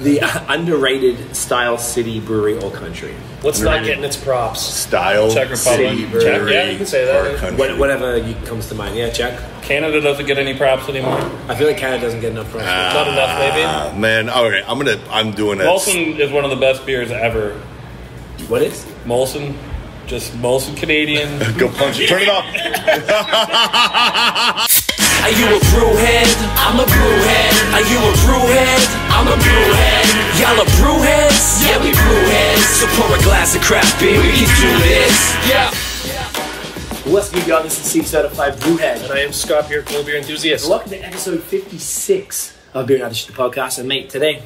the uh, underrated style city brewery or country. What's not getting its props? Style, Czech Republic. city, Czech, brewery, yeah, you can say that, or country. What, whatever you, comes to mind. Yeah, Jack. Canada doesn't get any props anymore. I feel like Canada doesn't get enough props. Not enough, maybe. Ah, man, all right, I'm gonna, I'm doing it. Molson is one of the best beers ever. what is? Molson, just Molson Canadian. Go punch it. Turn it off. Are you a brewhead? I'm a brewhead. Are you a brewhead? I'm a brewhead. Y'all are brewheads? Yeah, we brewheads. So pour a glass of craft beer, we can do this. Yeah. What's good, y'all? This is Steve Certified Brewhead. And I am Scott Beer, cold beer enthusiast. Welcome to episode 56 of Beer Not the podcast. And mate, today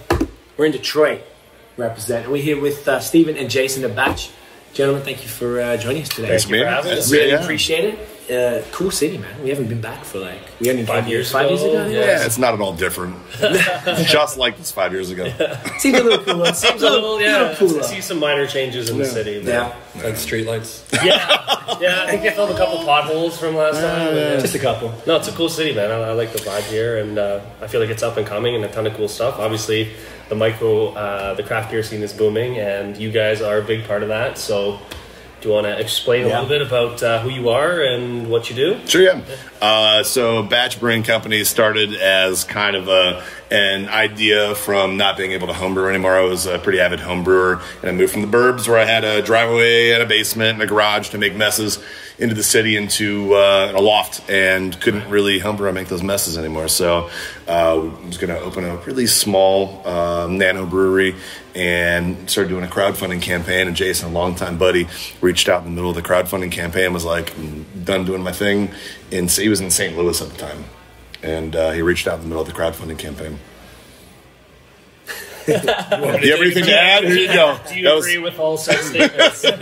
we're in Detroit, represent. We're here with uh, Stephen and Jason at Batch. Gentlemen, thank you for uh, joining us today. Thanks, man. having us. Really Yeah. appreciate it. Uh, cool city, man. We haven't been back for like we only Five came years five ago, years ago. I think it yeah. Yeah, it's not at all different. Just like this five years ago. Seems a little cooler. Seems a little, yeah. little cooler. I see some minor changes in the city. but- Yeah, like streetlights. yeah, yeah. I think they filled a couple potholes from last time. Yeah. just a couple. No, it's a cool city, man. I, I like the vibe here, and uh, I feel like it's up and coming, and a ton of cool stuff. Obviously, the micro, uh, the craft beer scene is booming, and you guys are a big part of that. So, do you want to explain a little bit about uh, who you are and what you do? Sure, yeah. Uh, so, Batch Brewing Company started as kind of a an idea from not being able to homebrew anymore. I was a pretty avid home brewer, and I moved from the burbs where I had a driveway and a basement and a garage to make messes into the city into uh, a loft, and couldn't really homebrew and make those messes anymore. So, uh, I was going to open a really small um, nano brewery and started doing a crowdfunding campaign. And Jason, a longtime buddy, reached out in the middle of the crowdfunding campaign, was like, I'm done doing my thing. And he was in St. Louis at the time. And uh, he reached out in the middle of the crowdfunding campaign. Do you have anything to add? Here you go. Do you That was- agree with all such statements?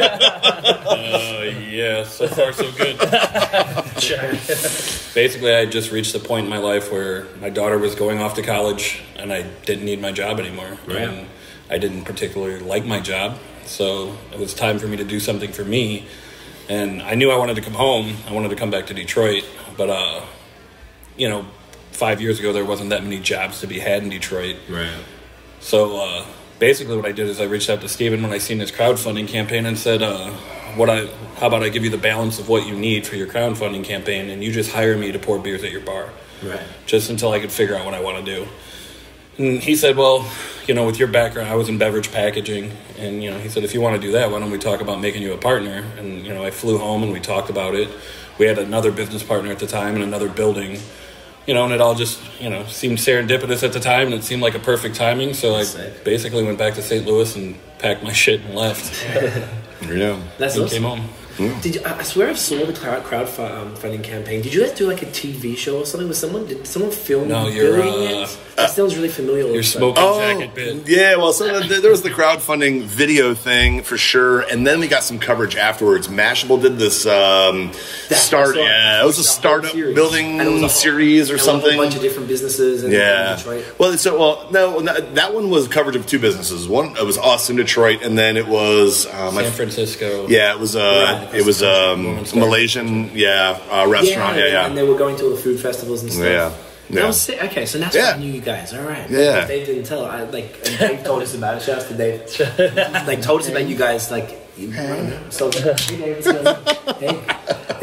Uh, yeah, so far so good. Basically, I just reached the point in my life where my daughter was going off to college, and I didn't need my job anymore. And I didn't particularly like my job, so it was time for me to do something for me. And I knew I wanted to come home. I wanted to come back to Detroit, but uh, you know, five years ago there wasn't that many jobs to be had in Detroit. Right. So uh, basically, what I did is I reached out to Steven when I seen his crowdfunding campaign and said, uh, "What I? How about I give you the balance of what you need for your crowdfunding campaign, and you just hire me to pour beers at your bar, Right. just until I could figure out what I want to do." And he said, "Well, you know, with your background, I was in beverage packaging, and you know, he said if you want to do that, why don't we talk about making you a partner?" And you know, I flew home and we talked about it. We had another business partner at the time in another building you know, and it all just, you know, seemed serendipitous at the time, and it seemed like a perfect timing. So I Sick. basically went back to St. Louis and packed my shit and left. Yeah. That's and awesome. came home. Did you, I I swear I saw the crowd crowdfunding campaign. Did you guys do like a TV show or something with someone? Did someone film No, you you're, doing uh, it? That sounds really familiar. Your smoking Oh, jacket bit. yeah. Well, so th- there was the crowdfunding video thing for sure, and then we got some coverage afterwards. Mashable did this um, start. I Yeah, it was a the whole startup series. building And it was a whole- series or and something. A whole bunch of different businesses in, Yeah. in Detroit. Well, so well, no, no, that one was coverage of two businesses. One, it was us in Detroit, and then it was um, I San Francisco. Yeah, it was uh, Right. It was um, Malaysian, yeah, uh, restaurant, yeah, yeah. And they were going to all the food festivals and stuff. Yeah, That yeah. was sick. Okay, so that's Yeah. why I knew you guys. All right. Yeah. Dave didn't tell. I like Dave told us about it. Shout out to Dave. like told us about you guys. Like you- don't. So hey? Hey.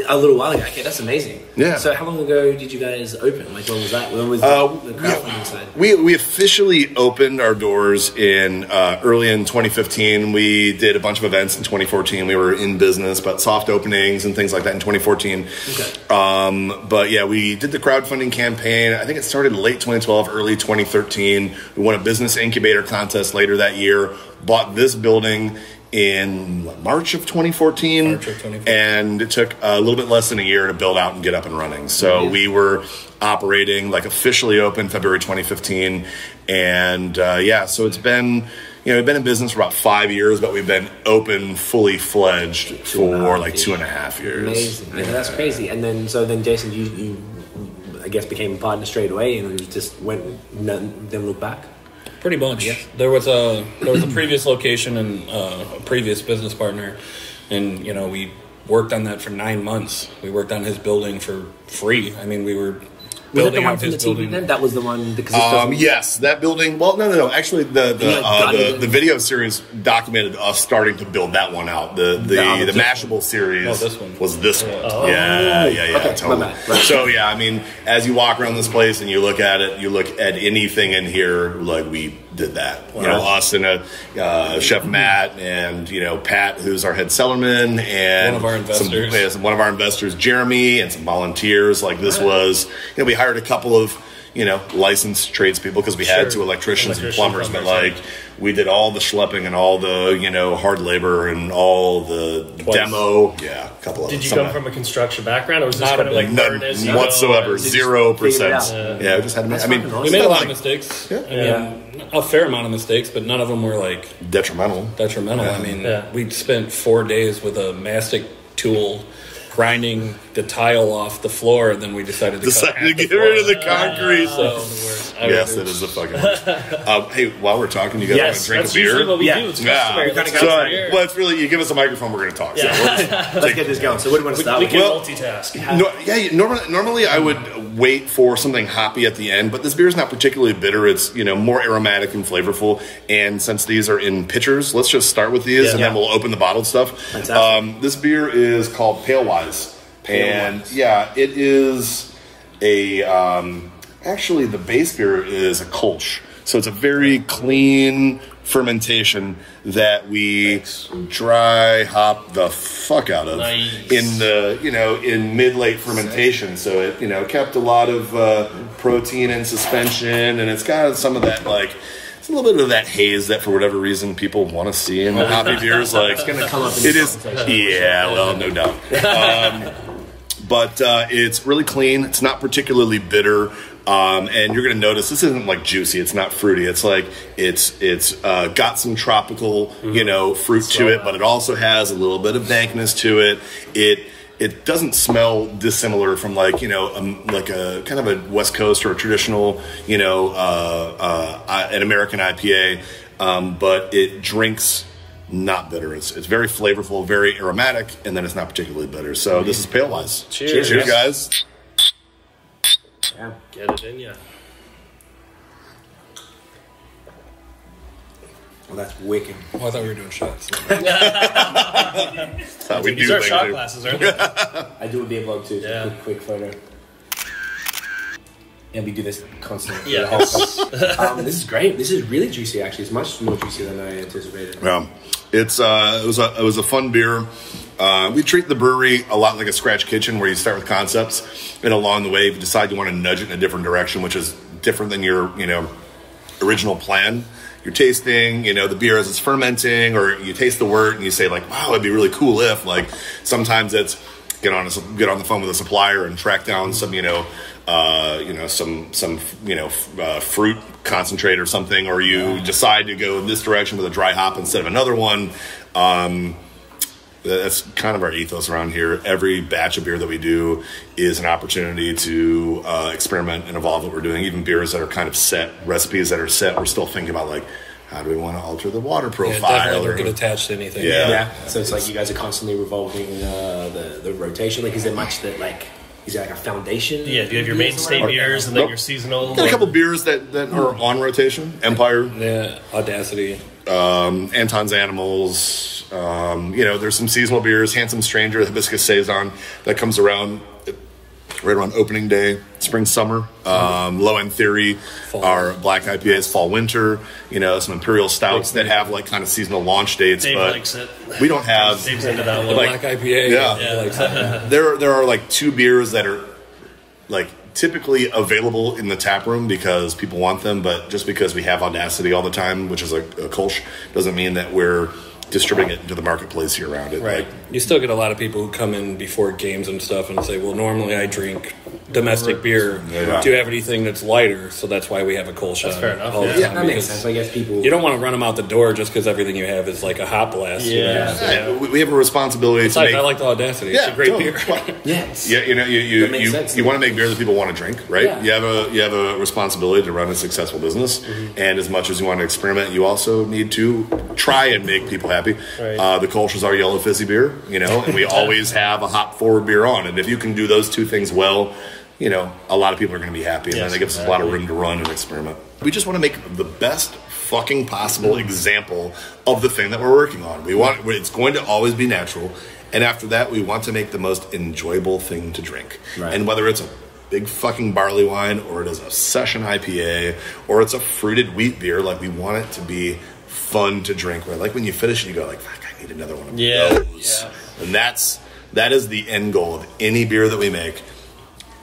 A little while ago. Okay, that's amazing. Yeah. So how long ago did you guys open? Like when was that? When was Uh, the, the crowdfunding side? We, we officially opened our doors in uh, early in 2015. We did a bunch of events in 2014. We were in business, but soft openings and things like that in 2014. Okay. Um, but yeah, we did the crowdfunding campaign. I think it started late 2012, early 2013. We won a business incubator contest later that year. Bought this building in what, March of 2014. March of 2014. And it took a little bit less than a year to build out and get up and running. So we were operating like officially open February 2015. And uh, yeah, so it's been. You know, we've been in business for about five years, but we've been open fully fledged a for like years. two and a half years. Amazing. Yeah, that's crazy. And then so then Jason, you you I guess became a partner straight away, and just went didn't look back. Pretty much. Yeah, There was a there was a previous location and uh, a previous business partner, and you know we worked on that for nine months. We worked on his building for free. I mean, we were Was that the building one out from the his TV building. then? That was the one because Um, yes, that building. Well, no, no, no. Actually, the the, Yeah, uh, the, the video series documented us starting to build that one out. The the The- the, the- Mashable series Oh, this one. was this one. Yeah, yeah, yeah. Okay, my bad. Right. So yeah, I mean, as you walk around this place and you look at it, you look at anything in here like we did that. You know, us and a uh, chef Matt and you know Pat, who's our head cellarman, and One of our some- investors. yeah, some- one of our investors, Jeremy, and some volunteers. Like this was, you know, we hired a couple of you know licensed tradespeople because we had Sure. two electricians and Electricians, plumbers, but plumbers, like we did all the schlepping and all the you know hard labor and all the Twice. demo. Yeah, a couple of Did you come from a construction background, or was this Not kind of like None learn as you go whatsoever, Zero percent. out. Yeah, we just had to. make- I mean. We made a not lot like of mistakes. Yeah. I mean, a fair amount of mistakes, but none of them were like detrimental. detrimental. I mean, Yeah. we spent four days with a mastic tool grinding the tile off the floor, and then we decided to cut Decided to half the get rid of the floor. concrete. So, I yes, that is the fucking. worst. uh, hey, while we're talking, you guys Yes, want to drink that's a beer? usually what we Yeah. do. It's Yeah, we kinda Let's got so, beer. well, it's really you give us a microphone, we're going to talk. So Yeah. we'll just Let's get this going. So what do you want to start we with? can Well- multitask. No, yeah. Normally, normally I would wait for something hoppy at the end, but this beer is not particularly bitter. It's you know more aromatic and flavorful. And since these are in pitchers, let's just start with these, Yeah. and then we'll open the bottled stuff. Um, this beer is called Palewise, and yeah, it is a. Um, actually, the base beer is a Kolsch, so it's a very clean fermentation that we dry hop the fuck out of Nice. in the you know in mid late fermentation. So it you know kept a lot of uh, protein in suspension and it's got some of that like it's a little bit of that haze that for whatever reason people want to see in hoppy beers like it's gonna come up in it is yeah well no doubt. Um, but uh, it's really clean. It's not particularly bitter um, and you're gonna notice this isn't like juicy it's not fruity it's like it's it's uh, got some tropical you know fruit to it but it also has a little bit of dankness to it. It it doesn't smell dissimilar from like you know um, like a kind of a west coast or a traditional you know uh, uh, an american ipa um, but it drinks not bitter. It's, it's very flavorful very aromatic and then it's not particularly bitter. So this is pale wise. Cheers. cheers guys Yeah. Get it in, yeah. Well, that's wicked. Oh, I thought we were doing shots. That's how we These do are things shot here. glasses, aren't they? I do a big vlog too. Yeah. Quick, quick photo. And we do this constantly. Yeah. um, this is great. This is really juicy. Actually, it's much more juicy than I anticipated. Yeah, it's uh, it was a it was a fun beer. Uh, we treat the brewery a lot like a scratch kitchen, where you start with concepts, and along the way, you decide you want to nudge it in a different direction, which is different than your you know original plan. You're tasting, you know, the beer as it's fermenting, or you taste the wort and you say like, "Wow, it'd be really cool if." Like sometimes it's get on a, get on the phone with a supplier and track down some, you know, uh, you know, some some you know f- uh, fruit concentrate or something, or you decide to go in this direction with a dry hop instead of another one. Um, that's kind of our ethos around here. Every batch of beer that we do is an opportunity to uh, experiment and evolve what we're doing. Even beers that are kind of set, recipes that are set, we're still thinking about like, how do we want to alter the water Yeah, profile? definitely or- don't get attached to anything. Yeah. Yeah. So it's like you guys are constantly revolving uh, the the rotation. Like, is there much that like is there like a foundation? Yeah, do you have your mainstay beers and then your seasonal? Got a couple beers that, that are on rotation. Empire, Yeah, audacity. um, Anton's Animals. Um, you know, there's some seasonal beers. Handsome Stranger, Hibiscus Saison, that comes around right around opening day, spring, summer. Um, Low End Theory, Fall. our black IPAs, fall, winter. You know, some imperial stouts that have like kind of seasonal launch dates, Dave but likes it. we don't have. Dave's into that one. Like- Black IPA. Yeah. he likes there there are like two beers that are like typically available in the tap room because people want them, but just because we have Audacity all the time, which is a, a Kolsch, doesn't mean that we're distributing it into the marketplace here around it. Right. Like, You still get a lot of people who come in before games and stuff and say, "Well, normally I drink domestic beer. Yeah. Do you have anything that's lighter?" So that's why we have a Kolsch. fair enough, yeah. Yeah, that makes sense. I guess people. You don't want to run them out the door just because everything you have is like a hot blast. you know? Yeah. we we have a responsibility to Besides, make. I like the audacity. It's yeah, a great totally. beer. Well, Yes. Yeah, you know, you you you, you want to make beer that people want to drink, right? Yeah. You have a you have a responsibility to run a successful business, Mm-hmm. and as much as you want to experiment, you also need to try and make people happy. Right. Uh, the Kolsch is our yellow fizzy beer, you know, and we always have a hop forward beer on, and if you can do those two things well. You know, a lot of people are going to be happy, and Yes, then it gives us a lot of room to run and experiment. We just want to make the best fucking possible example of the thing that we're working on. We want it's going to always be natural, and after that, we want to make the most enjoyable thing to drink. Right. And whether it's a big fucking barley wine, or it is a session IPA, or it's a fruited wheat beer, like we want it to be fun to drink. Where like when you finish it, you go like, "Fuck, I need another one of Yeah, those." And that's that is the end goal of any beer that we make.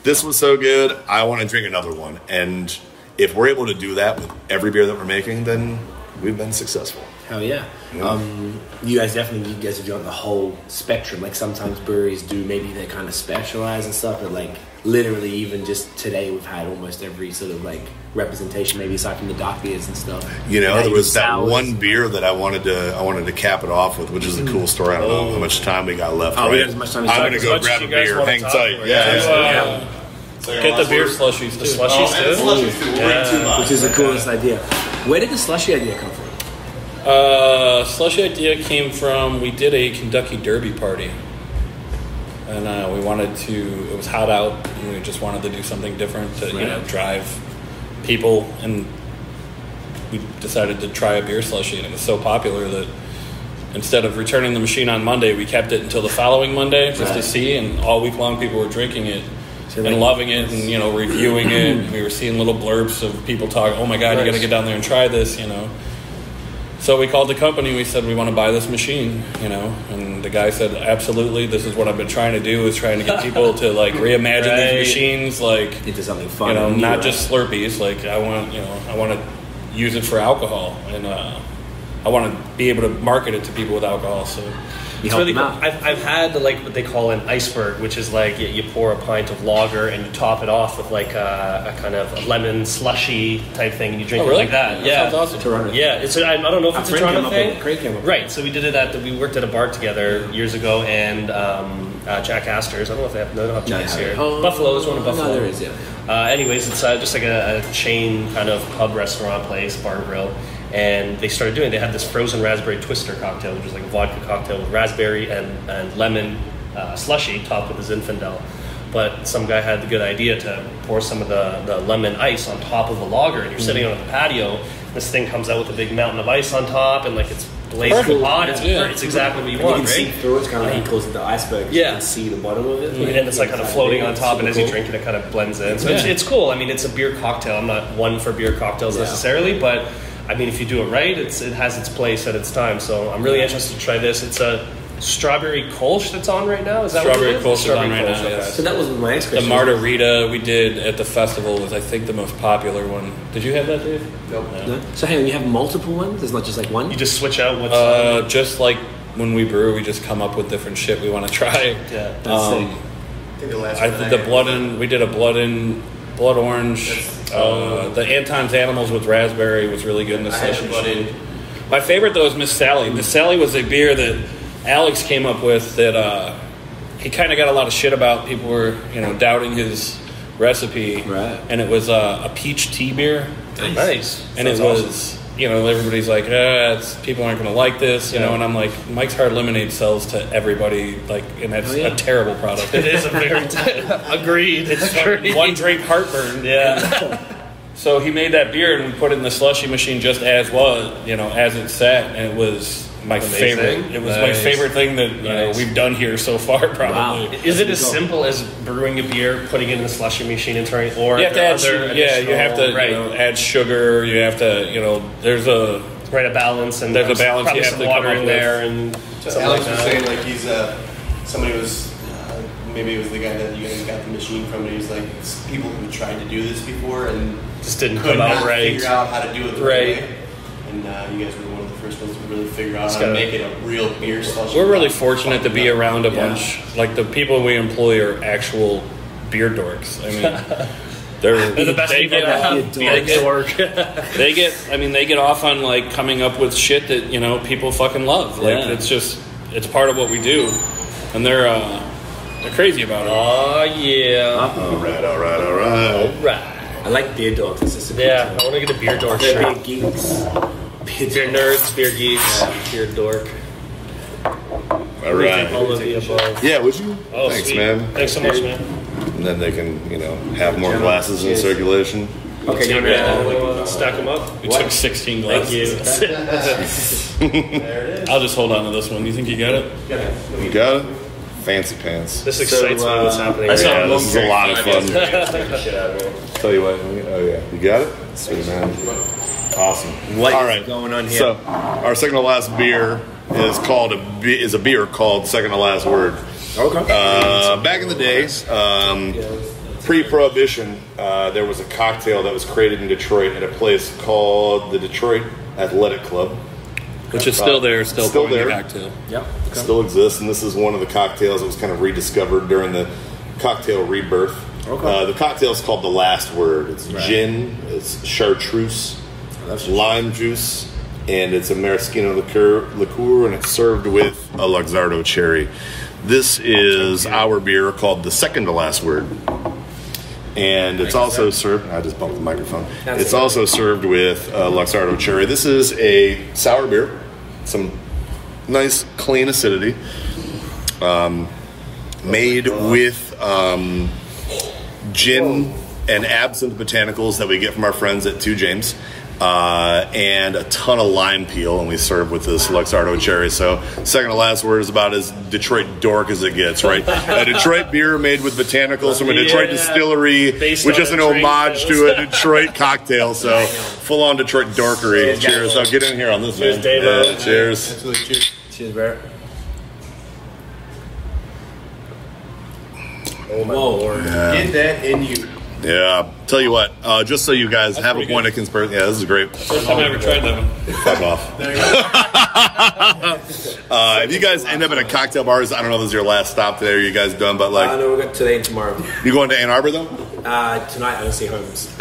This was so good, I want to drink another one. And if we're able to do that with every beer that we're making, then we've been successful. Hell yeah. Um, you guys definitely, you guys are doing the whole spectrum. Like sometimes breweries do, maybe they kind of specialize and stuff, but like literally, even just today, we've had almost every sort of like representation, maybe aside from the dock beers and stuff. You know, there was that sours. one beer that I wanted to I wanted to cap it off with, which is a cool story. I don't know how much time we got left. Oh, we right? got as much time as I'm gonna go grab a beer. Hang tight. for it. Yeah, Yeah. absolutely. Get the beer slushies too. Slushies too. slushies too. Way Yeah. too much. Which is the coolest idea. Where did the slushy idea come from? Uh, slushy idea came from we did a Kentucky Derby party, and uh, we wanted to. It was hot out, and we just wanted to do something different to you know drive people, and we decided to try a beer slushy, and it was so popular that instead of returning the machine on Monday, we kept it until the following Monday just to see, and all week long people were drinking it. So and like- loving it, and you know, reviewing it. And we were seeing little blurbs of people talking. Oh my god, you got to get down there and try this, you know. So we called the company. We said we want to buy this machine, you know, and the guy said, "Absolutely, this is what I've been trying to do is trying to get people to like reimagine Right. these machines, like Into something fun. you know, not just Slurpees. Like I want, you know, I want to use it for alcohol, and uh, I want to be able to market it to people with alcohol. So You It's help really them cool. out. I've, I've had like what they call an iceberg, which is like you, you pour a pint of lager and you top it off with like a, a kind of a lemon slushy type thing, and you drink Oh, it like that. That yeah, sounds awesome. Toronto. Yeah, it's. A, I, I don't know if A it's a friend came Toronto thing. with came up right. So we did it at. The, we worked at a bar together years ago, and um, uh, Jack Astor's. I don't know if they have. No, they don't have No, Jack's yeah. here. Oh, Buffalo is one of no, Buffalo. there is, yeah. Uh, anyways, it's uh, just like a, a chain kind of pub restaurant place, bar and grill, and they started doing. They had this frozen raspberry twister cocktail, which is like a vodka cocktail with raspberry and, and lemon uh, slushy topped with a Zinfandel. But some guy had the good idea to pour some of the, the lemon ice on top of the lager, and you're sitting on the patio. This thing comes out with a big mountain of ice on top, and like it's blazing Perfect. hot. It's, Yeah. it's exactly what you And you want, can see through it. It's kind of like he calls it the iceberg. You Yeah. can see the bottom of it. Mm-hmm. and then it's like kind of floating on top, and as you drink it, it kind of blends in. So it's, Yeah. it's cool. I mean, it's a beer cocktail. I'm not one for beer cocktails necessarily, but I mean, if you do it right, it's it has its place at its time. So I'm really interested to try this. It's a strawberry kolsch that's on right now. Is that Strawberry what it is? Kolsch is on right Kolsch, now, okay. yes. So that was my next the question. margarita we did at the festival was, I think, the most popular one. Did you have that, Dave? Nope. No? So hang on, you have multiple ones? There's not just like one? You just switch out what's Uh, just like when we brew, we just come up with different shit we want to try. yeah. That's Um, sick. I think the last I one did I the blood was, in. We did a blood in, blood orange. Uh, the Anton's Animals with raspberry was really good in the I session. My favorite though is Miss Sally. Miss Sally was a beer that Alex came up with that uh, he kind of got a lot of shit about. People were you know doubting his recipe, Right. And it was uh, a peach tea beer, Nice. and it Sounds was. You know, everybody's like, ah, it's, people aren't going to like this, you Yeah. know, and I'm like, Mike's Hard Lemonade sells to everybody, like, and that's Oh, yeah. a terrible product. It is a very agreed. It's agreed. one drink heartburn. Yeah. So he made that beer and we put it in the slushy machine just as was, you know, as it sat, and it was my Amazing. favorite. It was my favorite thing that you know we've done here so far. Probably. Wow. Is it as simple as brewing a beer, putting it in the slushy machine, and turning, or You have to add, sugar, yeah. You have to right, you know, add sugar. You have to, you know, there's a right a balance, and There's a balance probably you have some to water come in there, and So Alex like was saying like he's uh, somebody was uh, maybe it was the guy that you guys got the machine from. And he was like people who tried to do this before and just didn't could come out not right. figure out how to do it the Right. right, way. And uh, you guys were one of the first ones to really figure out It's how to gotta- make it a real beer slush. We're really fortunate to be around a Yeah. bunch. Like the people we employ are actual beer dorks. I mean, they're, They're the best they people get to off- have. Be Be a a dork. they get i mean they get off on like coming up with shit that you know people fucking love like Yeah. it's just it's part of what we do and they're uh they're crazy about it oh yeah. All right, all right, all right. Right. I like beer dogs. It's just a good Yeah, term. I want to get a beer dork They're shirt. big geeks. Beer Beer dogs. nerds, beer geeks, beer dork. All right. All of the above. Yeah, would you? Oh, Thanks, sweet. man. Thanks so much, man. and then they can you know have more glasses in circulation. Okay, it, uh, stack them up. We took 16 glasses. Thank glasses. you. I'll just hold on to this one. You think you got it? Got it. You got it? Fancy pants. This excites me. What's happening? I saw right a. This is a lot of fun. Shit out of me. Tell you what. Oh yeah, you got it. Sweet man. Awesome. What All is going on here? So our second to last beer is called a be- is a beer called second to last word. Okay. Uh, back in the days, um, pre-prohibition, uh, there was a cocktail that was created in Detroit at a place called the Detroit Athletic Club. Which is still there, still, Still pouring the there. cocktail. Yep. Still exists, and this is one of the cocktails that was kind of rediscovered during the cocktail rebirth. Okay. Uh, the cocktail is called the Last Word. It's Right. gin, it's chartreuse, That's lime juice, and it's a maraschino liqueur, liqueur, and it's served with a Luxardo cherry. This is our beer called the second to last word. And it's also served. I just bumped the microphone. It's also served with uh, Luxardo cherry. This is a sour beer, some nice clean acidity, um, made with um, gin and absinthe botanicals that we get from our friends at Two James, uh, and a ton of lime peel, and we serve with this Luxardo cherry. So, second to last word is about as Detroit dork as it gets, right? a Detroit beer made with botanicals from a Detroit Yeah. distillery, Based which is an homage to a Detroit cocktail. So, full on Detroit dorkery. Cheers, guys. Cheers! So, get in here on this, Cheers, man. Dave-o. Yeah, cheers. Absolutely. Cheers. Cheers, Barrett. Oh my lord. Get that in you. Yeah, tell you what, uh, just so you guys have a pretty point of comparison. Yeah, this is great. First time I ever tried that one. Fuck off. uh, if you guys end up in a cocktail bar, I don't know if this is your last stop today or you guys done, but like, I like, know we got today and tomorrow. you going to Ann Arbor though? Uh, tonight I don't see homes.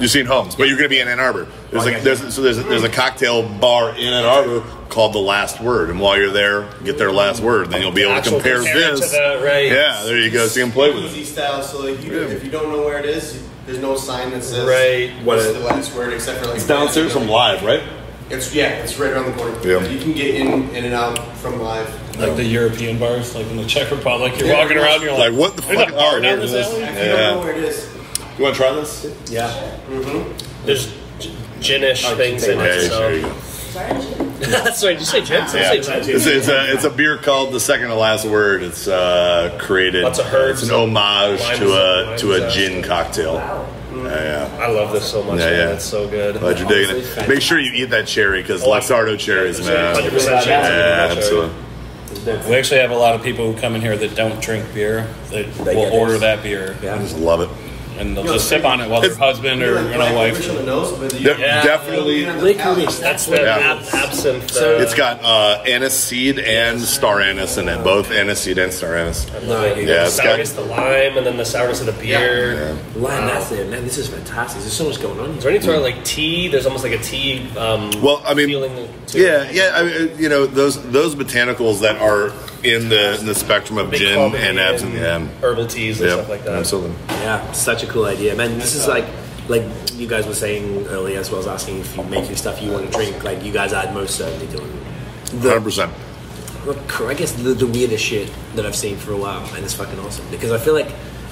You've seen Holmes, but you're going to be in Ann Arbor. There's a, there's, so there's a, there's a cocktail bar in Ann Arbor called the Last Word, and while you're there, get their last word. Then you'll be able to Actual compare compare it this. to the- right. Yeah, there you go. So you can play with Easy it. style. So like, you, if you don't know where it is, there's no sign that says Right. what's What the last word except for like It's downstairs from live, right? It's yeah, it's right around the corner. Yeah. You can get in in and out from live. Like the European bars, like in the Czech Republic. You're walking around, you're like, Like what the fuck? bar Oh, here it this is. alley? If you don't know Yeah. where it is, You want to try this? Yeah. Mm-hmm. There's g- ginish Oh, things take in my- it. you So. go. That's right. Did you say gin? Yeah, say it's, it's a it's a beer called the second to last word. It's uh, created. Lots of herbs It's an homage to a to a gin cocktail. Yeah, yeah. I love this so much. Yeah, man. It's so good. Glad you're digging Honestly, it. Make sure you eat that cherry because Oh, Luxardo cherries, man. 100% chance of Yeah, absolutely. We actually have a lot of people who come in here that don't drink beer that They will order this. that beer I Yeah. just love it. And they'll just sip on it while their husband or like you know, black wife. licorice on the nose, but you, De- Yeah. Definitely. Licorice. That's the Yeah. ab- absinthe. So- uh, It's got uh, anise seed and star anise in it. Both anise seed and star anise. No, yeah, you Yeah, the it's got- the lime, and then the sourness of the beer. Line, that's it. Man, this is fantastic. There's so much going on Is here. there any sort of like tea? There's almost like a tea. Um, Well, I mean, feeling to Yeah, yeah. I mean, you know those those botanicals that are in the in the spectrum of Big gin quality and absinthe. Yeah. herbal teas and Yep, stuff like that. Absolutely. Yeah, such a cool idea, man. This is like, like you guys were saying earlier, as well as asking if you making stuff you want to drink. Like you guys are most certainly doing. Hundred percent. Look, I guess the, the weirdest shit that I've seen for a while, and it's fucking awesome because I feel like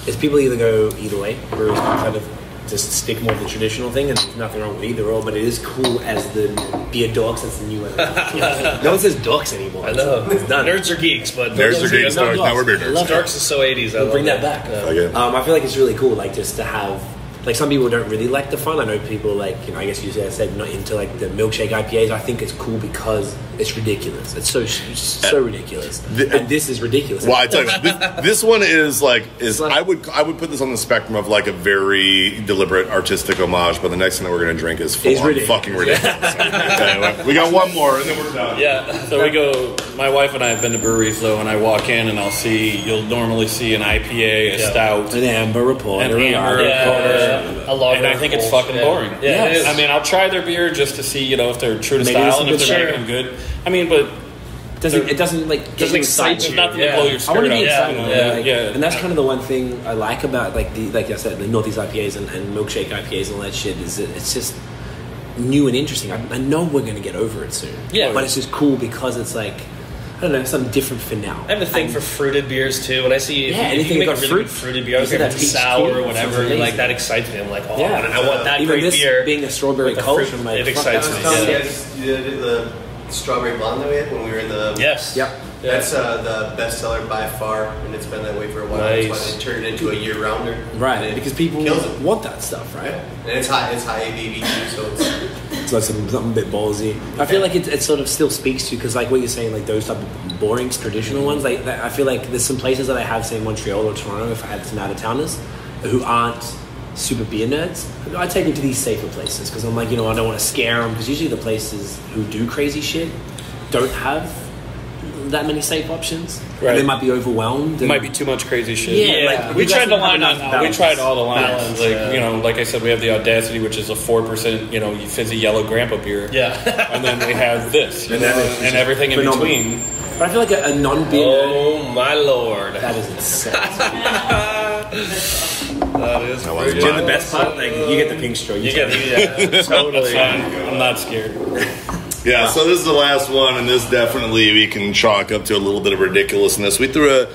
it's people either go either way, breweries can kind of just stick more to the traditional thing, and there's nothing wrong with either or. But it is cool as the beer dogs. That's the new one. no one says dogs anymore. I know. It's done. Nerds are geeks, but Nerds are geeks. no, Now no, we're beer I nerds. love Darks is so 80s. I We'll love bring that that. back. Yeah. Okay. Um, I feel like it's really cool, like just to have, like some people don't really like the fun. I know people like, you know, I guess you said, I said not into like the milkshake IPAs. I think it's cool because it's ridiculous. It's so so uh, ridiculous, The- and this is ridiculous. Well, I tell you, this, this one is like is like- I would I would put this on the spectrum of like a very deliberate artistic homage, but the next thing that we're gonna drink is full ridiculous. fucking ridiculous. anyway, we got one more and then we're done. Yeah. So we go. My wife and I have been to breweries though, and I walk in and I'll see. You'll normally see an IPA, a Yeah. stout, an amber report, An a amber Ricardo. Yeah, a lager and I think it's Kolsch, fucking yeah. boring. Yeah, Yes. is. I mean, I'll try their beer just to see, you know, if they're true to Maybe style and if they're good making them good. I mean, but Doesn't it doesn't like get Doesn't you excite excited. you. nothing Yeah. to blow your I want to be excited, yeah, yeah, like, yeah. and that's kind of the one thing I like about like the like I said the Northeast IPAs and, and milkshake IPAs and all that shit is that it's just new and interesting. I, I know we're gonna get over it soon. Yeah. but it's just cool because it's like I don't know, something different for now. I have a thing And- for fruited beers too. When I see if, Yeah, you- if anything you make that a really fruit. good fruited beer, I Is don't care if it's sour or whatever. Like that excites me. I'm like, oh, Yeah. man, I want that Even great this beer. being a strawberry with the culture, fruit, I'm like, it excites me, sounds yeah. You good. guys you did the strawberry blonde that we had when we were in the. Yes. Yep. Yeah. That's uh, the best seller by far, and it's been that way for a while. That's why they turned it into a year rounder. Right, because people want that stuff, right? And it's high, it's high ABV too, so it's So it's something, something a bit ballsy. I feel like it, it sort of still speaks to because, like what you're saying, like those type of boring traditional ones. Like that, I feel like there's some places that I have, say Montreal or Toronto, if I had some out of towners who aren't super beer nerds, I take them to these safer places because I'm like, you know, I don't want to scare them because usually the places who do crazy shit don't have that many safe options. And Right. they might be overwhelmed. It and- might be too much crazy shit. Yeah, like, we tried to line on. enough We tried all the lines. Balance, like yeah. you know, like I said, we have the audacity, which is a four percent, you know, fizzy yellow grandpa beer. Yeah. and then we have this, you And know, that is and everything in between. But I feel like a, a non-beer oh my lord. that is insane. That is. I was pretty lying. the best part, like you get the pink straw. You get yeah, totally. I'm not scared. Yeah, so this is the last one, and this definitely we can chalk up to a little bit of ridiculousness. We threw a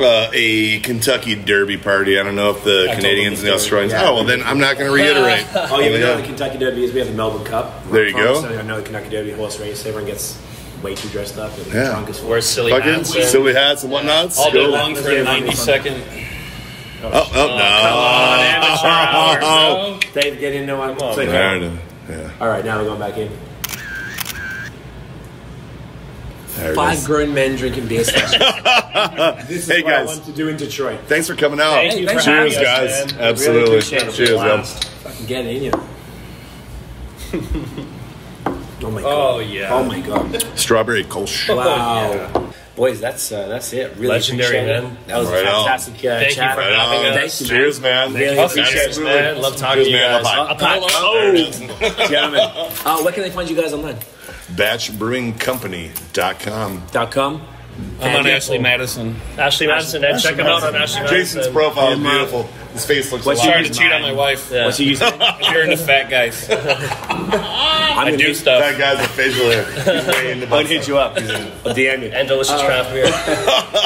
uh, a Kentucky Derby party. I don't know if the I Canadians and the the. Australians. Yeah. Oh well, then I'm not going to reiterate. Oh yeah, we know the Kentucky Derby is. We have the Melbourne Cup. There you go. So I know the Kentucky Derby horse race. Everyone gets way too dressed up and Yeah. drunk as fuck. Wear silly Fucking hats. and- silly hats and whatnots. All day Cool. long for a 90 second. Oh, oh no! Come on, amateur hour. Oh, no? Dave, get in. No, I'm. Come on, it's okay. There it is. Yeah, All right, now we're going back in. There Five grown men drinking beer sessions. this is Hey, what guys. I want to do in Detroit. Thanks for coming out. Thank you for Cheers, having us, guys. man. Absolutely. appreciate it. Cheers, Blast. guys. Fucking get in you. oh my god. Oh, yeah. Oh my god. Strawberry Kolsch. Wow. Boys, that's uh, that's it. Really Legendary, man. That was Right a on. fantastic uh, Thank you chat. for Right having on. us. Thank you, man. Cheers, man. Really Oh, appreciate cheers, it. man. Love talking Cheers, to you man. guys. Love A pack. There it is. Gentlemen, uh, where can they find you guys online? batchbrewingcompany.com. Dot com. I'm on Ashley Madison. Ashley Madison, and check him out on Ashley Madison. Jason's profile is beautiful. His face looks What's a lot. Sorry to cheat on my wife. Yeah. What's your username? If you're into fat guys, I'm I do hit- stuff. That guy's with facial hair. He's way into I'm gonna hit you up. I'll DM you. And delicious craft beer.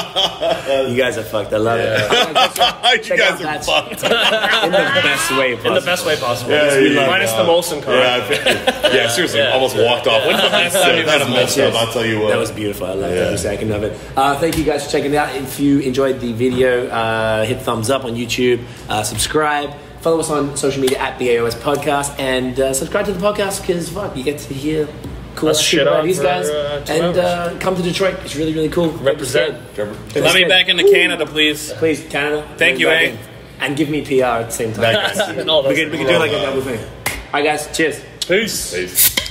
You guys are fucked. I love it. you Check guys are Batch. fucked. In the best way possible. In the best way possible. Yeah, there you go. Minus the Molson card. Yeah, yeah, seriously, Yeah. almost walked off. When's the last time you've had a messed up? I'll tell you what. That was beautiful. I loved every second of it. Uh, thank you guys for checking it out. If you enjoyed the video, uh, hit thumbs up on YouTube, uh, subscribe, follow us on social media at BAOS Podcast, and uh, subscribe to the podcast because fuck, you get to hear cool Let's shit shit about on these for, guys. uh, and uh, come to Detroit. It's really, really cool. Represent. Let me back into Canada, please. Please, Canada. Thank you, Back eh? And give me PR at the same time. That guy's No, we can, we can do like a double thing. All right, guys. Cheers. Peace. Peace.